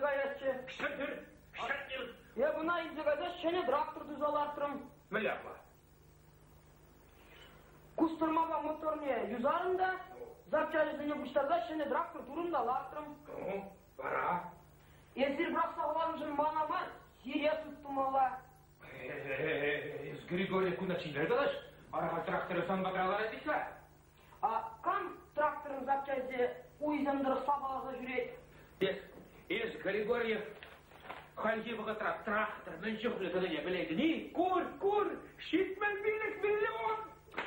Gayretçi. Kışırdır, kışırdır. Ya buna izdigaca şeni bıraktır düzalattırım. Mülafa. Kusturma va motorne yüzarında, zapçalizini buştarda şeni bıraktır durumda laktırım. Para. Esir bıraksa olanıcın bana var, Siriya tuttum ola. С Григория куда чилдаш? Араға тракторысан батыралар әдейсі? А, кам тракторын запчасти уйзандыр из Григорьев халхивға трактора. трактор не дни. кур кур жетмін миллион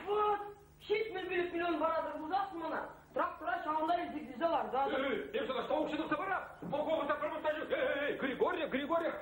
вот жетмін билік миллион барады бұзасың мына трактора шаңдай зигзалар дады Эй, эй, эй, григорьев григорьев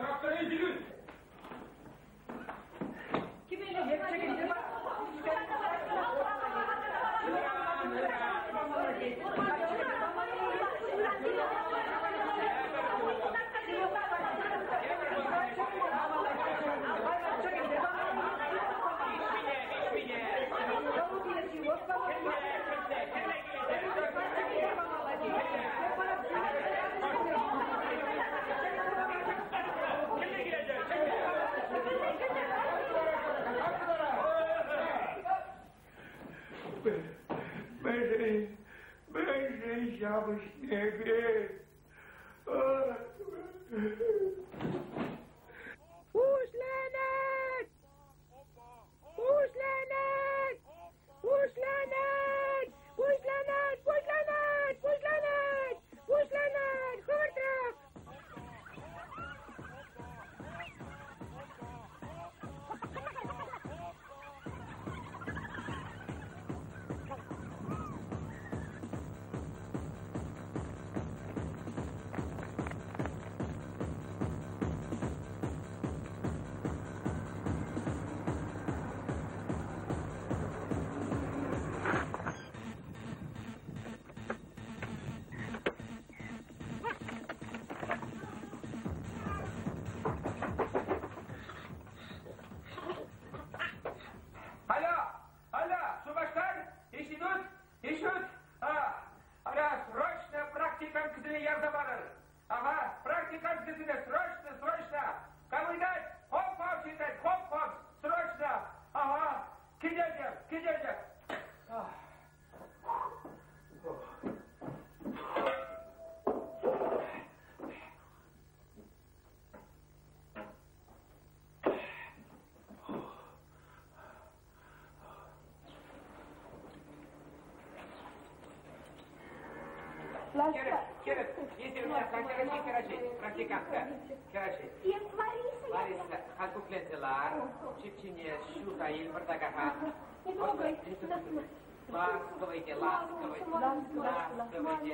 Chiar, chiar, este lumea ca Cherace, Cherace, practicantă. Cherace. E Marisa. Marisa, hai cu clențelar, și cine șuta el, vărta ca ha. Lasă-vă-te, lasă-vă-te, lasă-vă-te.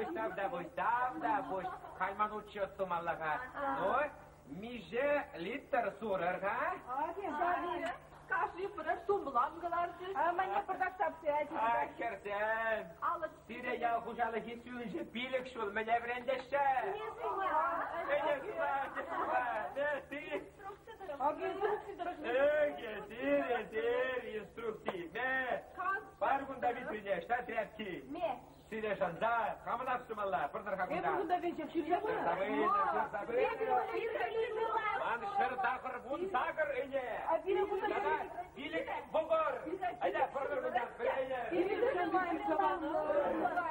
став да буш, став да буш, став да буш. Кайман учетtu mallaga. Ой, миже литр сурарга. Кажи, подожду, бламгаlardı. Ama ne product tapsiyeti? Ah, kersen. Alış. Sire ya hujalı hissiyonca bilik şul men evrendeşe. Ene kısa, kısa, ne ti? Abi instruksi dırıklı. Öge, dire, dire, instruktiv. Ne? Bargunda vitrine, šta trepki? Me. Sire şanza, kamına psumalla, pırdar Ne kakunda. bugün da verecek şimdi yapma. Sabır, sabır. Man şır dakır bun sakır ene. Abi bugün da Yana, bilik bogor. Ayda pırdır bundan, bireyne. Bir de sen benim zamanım. Sire bula,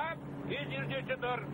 Так, и держите дор.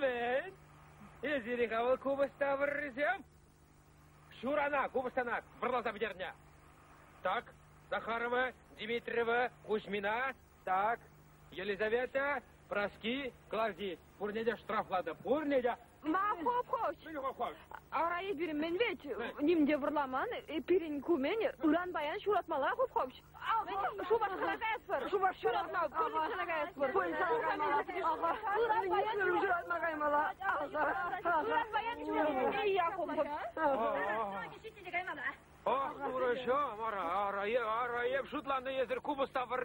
Evet. Изерегавал кубыста вырызем. Шурана кубыстана вырлаза бедерня. Так, Захарова, Дмитриева, Кузьмина. Так, Елизавета, Броски клади, Бурнеде штрафлады. Бурнеде... Ма коп кош. Мен коп кош. Бир мен веч нимде и пирин кумен уран баян шуратмала коп кош. Шу баш калакаяс бар. Шу баш шуратма. Полис калакаяс бар. Уран баян баян. Я. Ох, мара, шутланды кубыста. Ой,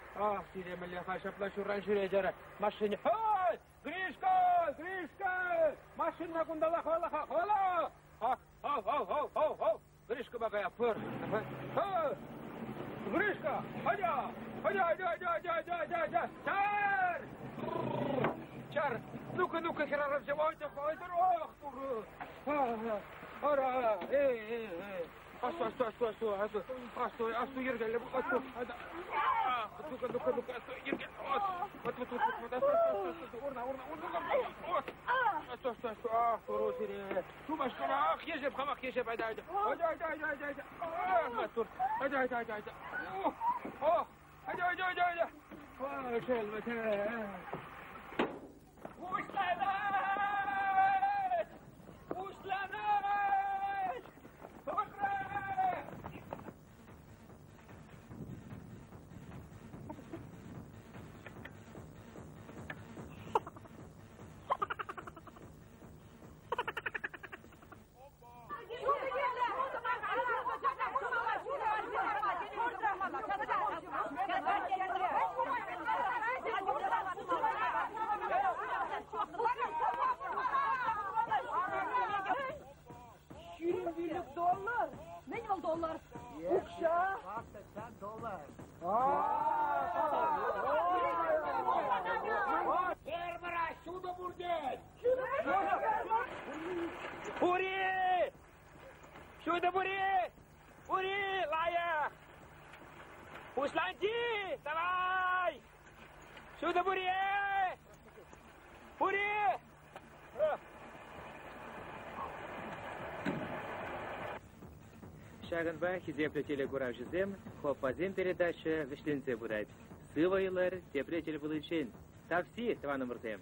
а, сире міле хашапла шуран шуре жара. Машине, ой, Гришка, Гришка, машина кундала хола, хола. Ах, ау, ау, ау, ау, ау. Гришка багая пыр. Ха! Гришка, ходя, ходя, ходя, ходя, ходя, ходя, ходя. Чар! Чар! Ну-ка, ну-ка, херарам сем, ой, ой, ох, туры. Ара, эй, эй, эй. أسوأ أسوأ أسوأ أسوأ أسوأ أسوأ أسوأ يرجع لأبو أسوأ هذا بتوك بتوك بتوك أسوأ يرجع بتوك بتوك بتوك أسوأ أسوأ أسوأ ورنا ورنا ورنا أسوأ أسوأ أسوأ آه تروسي شو مشكلة أخ يجب خمك يجب هذا هذا هذا هذا هذا هذا آه ما تور هذا هذا هذا هذا أوه أوه هذا هذا هذا هذا ما شاء الله здесь! Ури! Чудо бури! Ури, лая! Усланди! Давай! Сюда бури! Бури! шагынба хизеплетеле куражизем эм, хоппазем передача вишленсе бурать. Сывайлар теплетель булычен. Тавси тванымыртем.